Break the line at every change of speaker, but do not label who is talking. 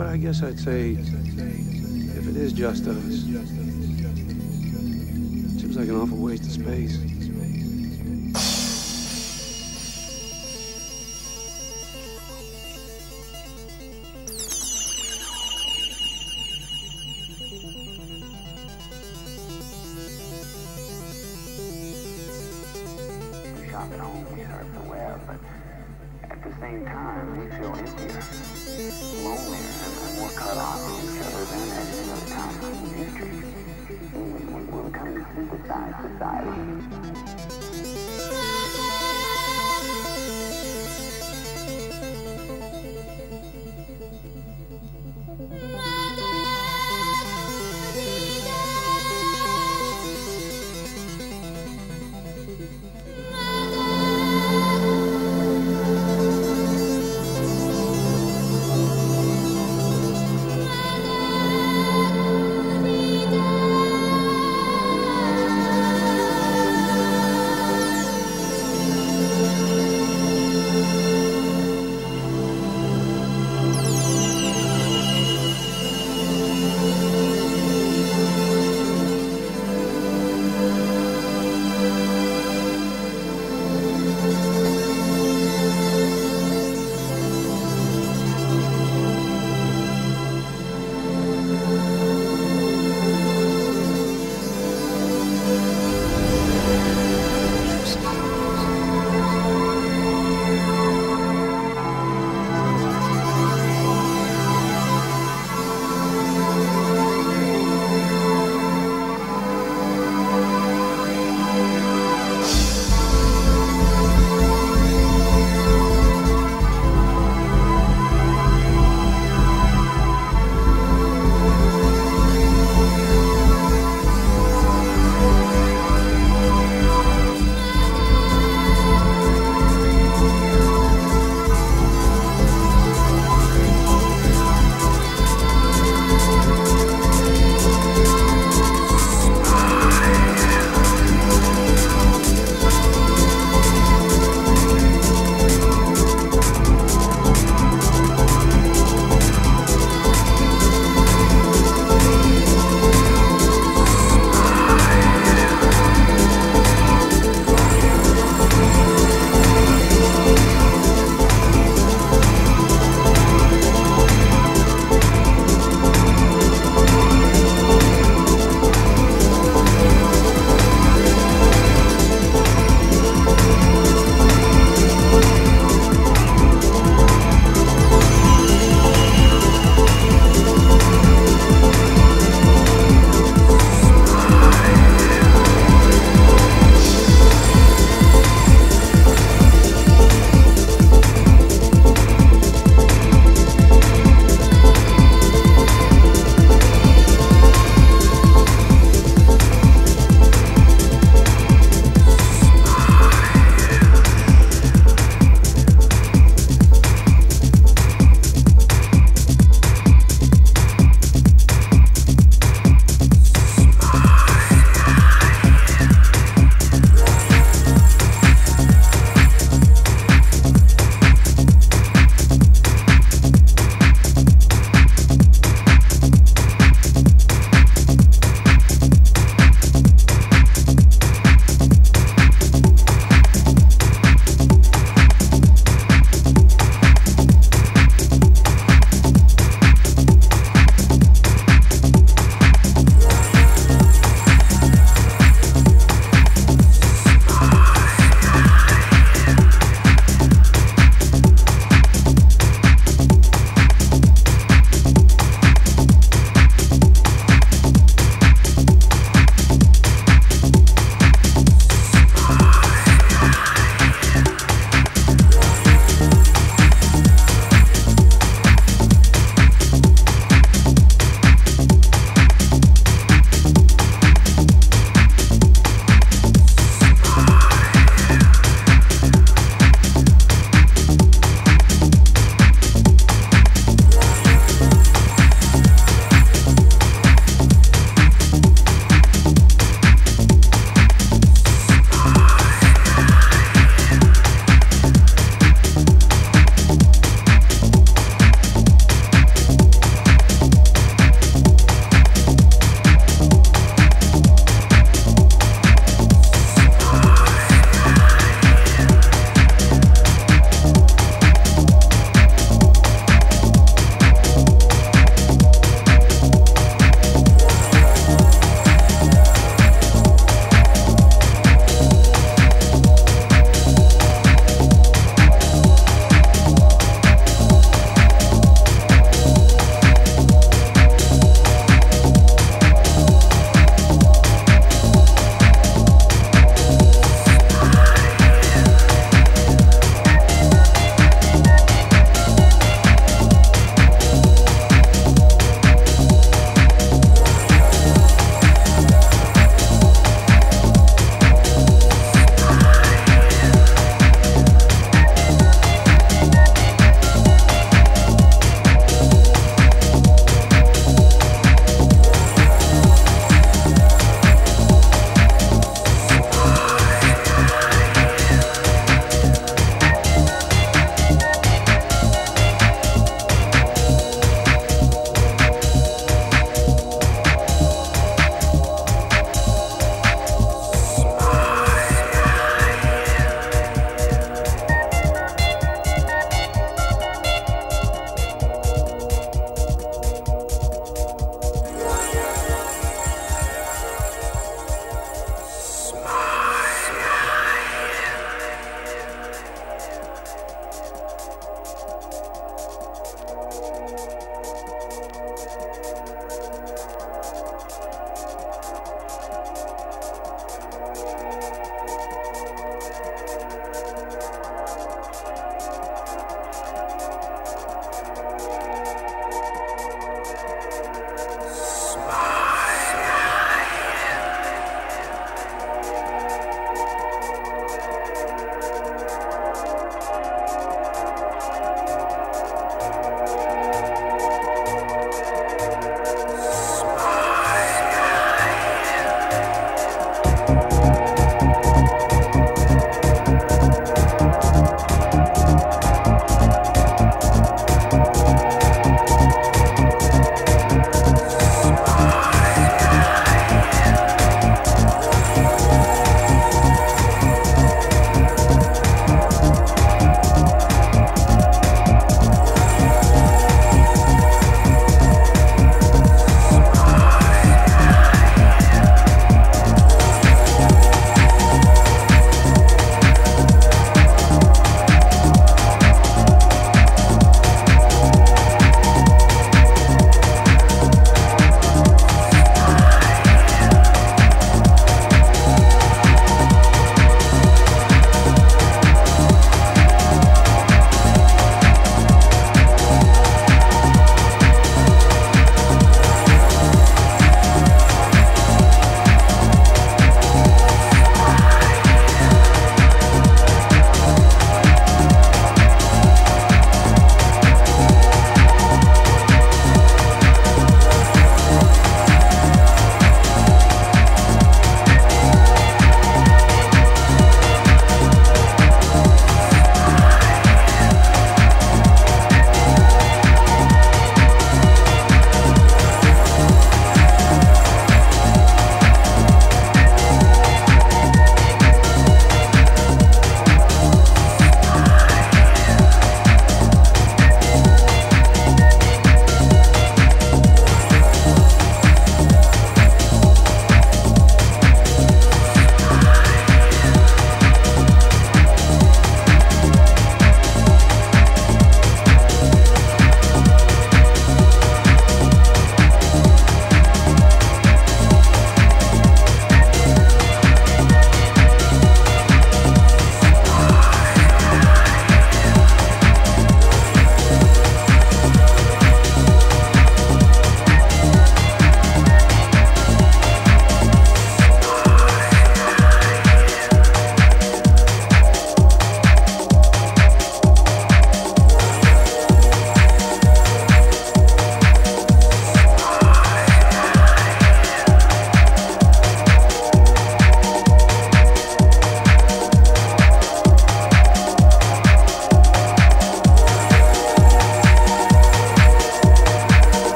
But I guess I'd say, if it is just us, it seems like an awful waste of space.